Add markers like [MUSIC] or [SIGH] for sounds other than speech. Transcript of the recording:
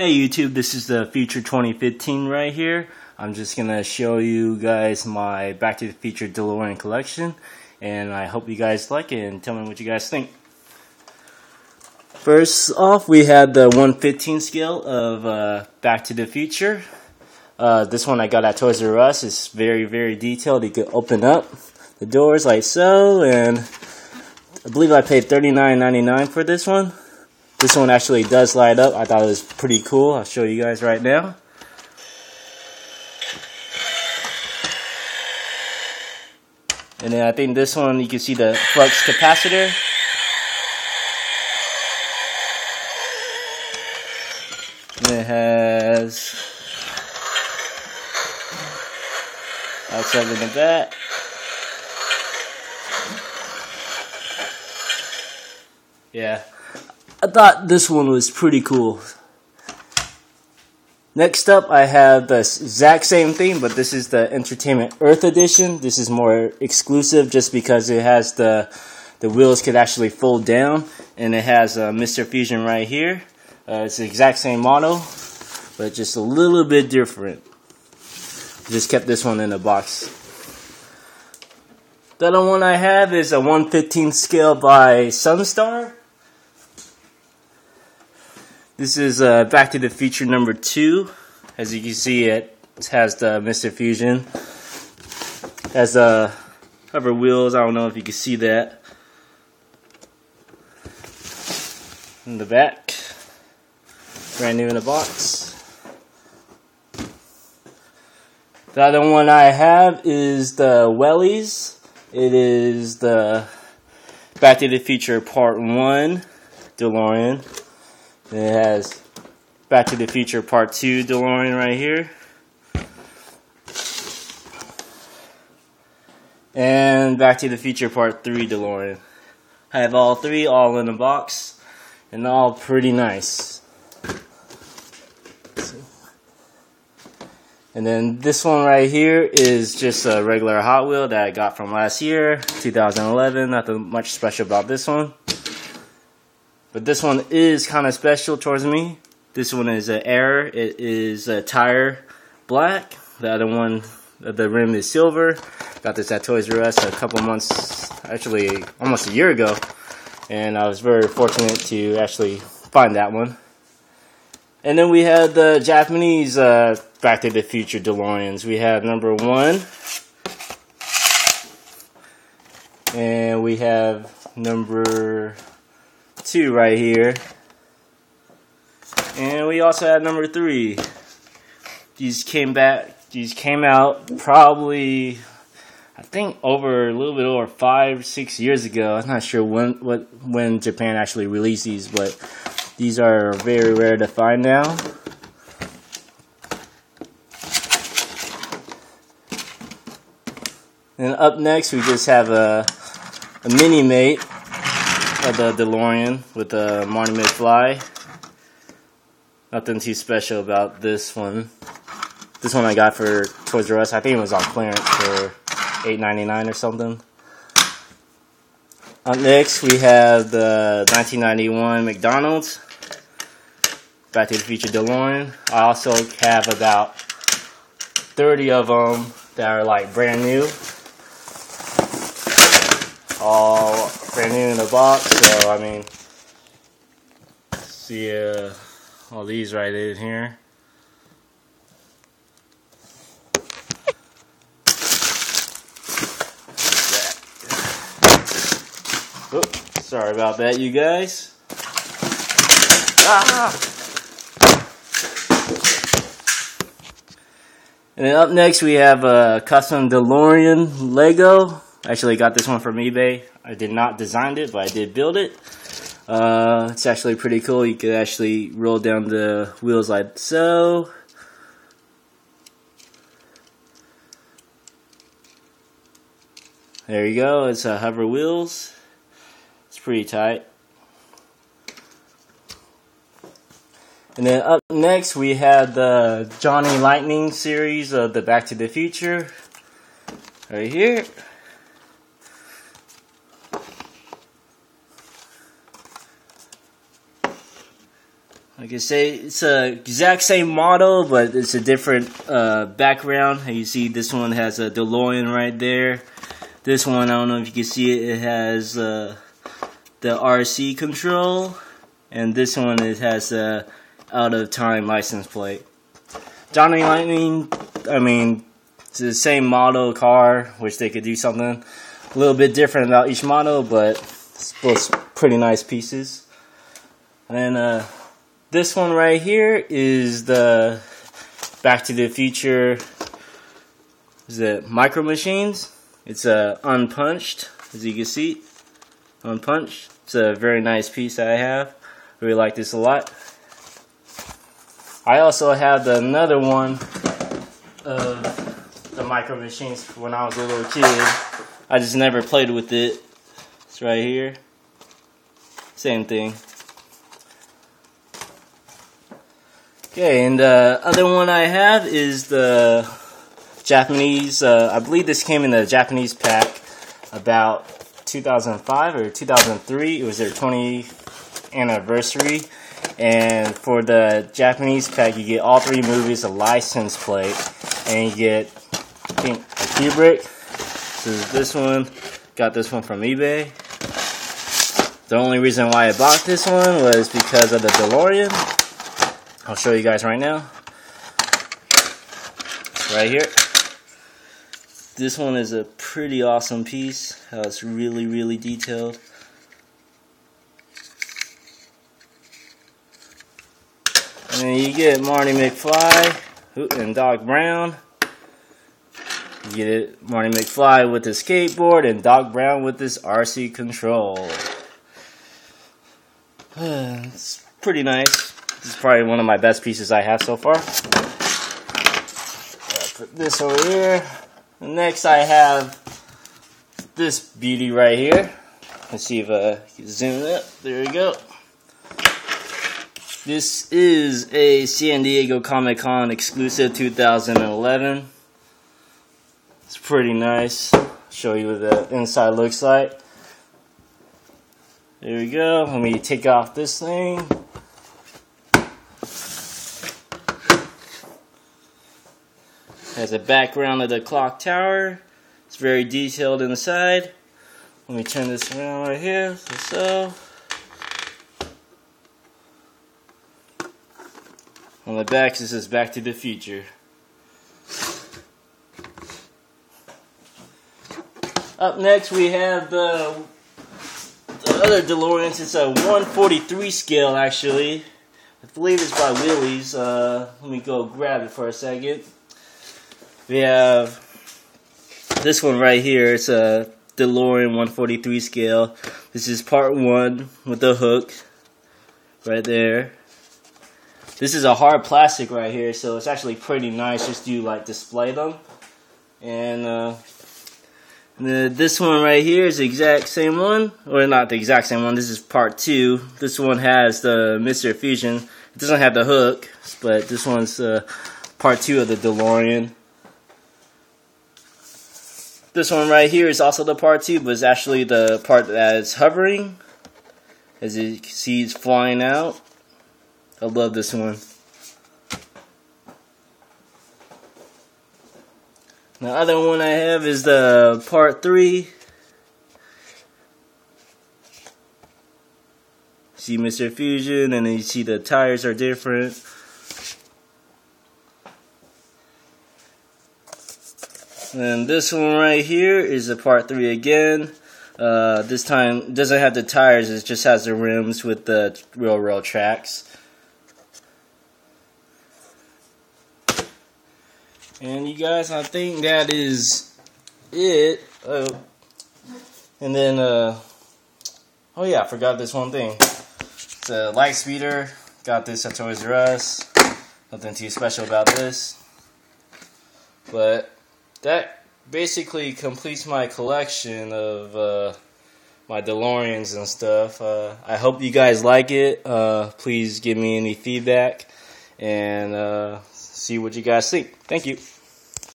Hey YouTube, this is the Future 2015 right here. I'm just gonna show you guys my Back to the Future DeLorean collection and I hope you guys like it and tell me what you guys think. First off, we had the 115 scale of uh, Back to the Future. Uh, this one I got at Toys R Us. It's very, very detailed. You can open up the doors like so and I believe I paid $39.99 for this one. This one actually does light up. I thought it was pretty cool. I'll show you guys right now. And then I think this one, you can see the flux capacitor. And it has outside of that. Yeah. I thought this one was pretty cool. Next up, I have the exact same thing, but this is the Entertainment Earth edition. This is more exclusive just because it has the the wheels could actually fold down, and it has a Mr. Fusion right here. Uh, it's the exact same model, but just a little bit different. Just kept this one in the box. The other one I have is a 115 scale by Sunstar. This is uh, Back to the Future number two. As you can see, it has the Mr. Fusion. Has uh, hover wheels. I don't know if you can see that. In the back. Brand new in the box. The other one I have is the Wellies. It is the Back to the Future Part 1 DeLorean. It has Back to the Future Part 2 DeLorean right here. And Back to the Future Part 3 DeLorean. I have all three all in a box and all pretty nice. And then this one right here is just a regular Hot Wheel that I got from last year, 2011. Nothing much special about this one. But this one is kind of special towards me. This one is an error. It is a tire black. The other one, the rim is silver. Got this at Toys R Us a couple months, actually almost a year ago. And I was very fortunate to actually find that one. And then we had the Japanese uh, Back to the Future DeLoreans. We have number one. And we have number two right here. And we also had number three. These came back, these came out probably, I think over a little bit over five, six years ago. I'm not sure when, what, when Japan actually released these, but these are very rare to find now. And up next, we just have a, a Minimate of the DeLorean with the Marty McFly. Nothing too special about this one. This one I got for Toys R Us. I think it was on clearance for $8.99 or something. Up next, we have the 1991 McDonald's Back to the Future DeLorean. I also have about 30 of them that are like brand new. All brand new in the box, so I mean, see uh, all these right in here. Oh, sorry about that, you guys. Ah! And then up next we have a custom DeLorean Lego. Actually got this one from eBay. I did not design it, but I did build it. Uh, it's actually pretty cool. You could actually roll down the wheels like so. There you go. It's uh, hover wheels. It's pretty tight. And then up next we have the Johnny Lightning series of the Back to the Future. Right here. Like I say, it's a exact same model, but it's a different uh, background. You see, this one has a DeLorean right there. This one, I don't know if you can see it. It has uh, the RC control, and this one it has a out of time license plate. Johnny Lightning, I mean, it's the same model car, which they could do something a little bit different about each model, but it's both pretty nice pieces. And then uh, this one right here is the Back to the Future. Is it Micro Machines? It's uh, unpunched, as you can see. Unpunched. It's a very nice piece that I have. Really like this a lot. I also have the another one of the Micro Machines when I was a little kid. I just never played with it. It's right here. Same thing. Okay, and the other one I have is the Japanese. Uh, I believe this came in the Japanese pack about 2005 or 2003. It was their 20th anniversary. And for the Japanese pack, you get all three movies, a license plate, and you get, I think, Kubrick. So this one, got this one from eBay. The only reason why I bought this one was because of the DeLorean. I'll show you guys right now. Right here. This one is a pretty awesome piece. How it's really, really detailed. And then you get Marty McFly and Doc Brown. You get it, Marty McFly with his skateboard and Doc Brown with his RC control. [SIGHS] it's pretty nice. This is probably one of my best pieces I have so far. Put this over here. Next, I have this beauty right here. Let's see if uh, I can zoom it up. There we go. This is a San Diego Comic Con exclusive 2011. It's pretty nice. Show you what the inside looks like. There we go. Let me take off this thing. Has a background of the clock tower. It's very detailed inside. Let me turn this around right here. So, on the back, this says Back to the Future. Up next, we have the, the other DeLorean. It's a 143 scale, actually. I believe it's by Willys. Uh, let me go grab it for a second. We have this one right here. It's a DeLorean 143 scale. This is part one with the hook right there. This is a hard plastic right here, so it's actually pretty nice just to like display them. And uh, this one right here is the exact same one, or not the exact same one. This is part two. This one has the Mr. Fusion. It doesn't have the hook, but this one's uh, part two of the DeLorean. This one right here is also the part two, but it's actually the part that is hovering. As you can see, it's flying out. I love this one. The other one I have is the part three. See Mr. Fusion, and then you see the tires are different. And this one right here is a part 3 again. Uh, this time doesn't have the tires, it just has the rims with the railroad tracks. And you guys, I think that is it. Oh. And then, uh, oh yeah, I forgot this one thing. It's a light speeder. Got this at Toys R Us. Nothing too special about this. But that basically completes my collection of uh, my DeLoreans and stuff. Uh, I hope you guys like it. Uh, please give me any feedback and uh, see what you guys think. Thank you.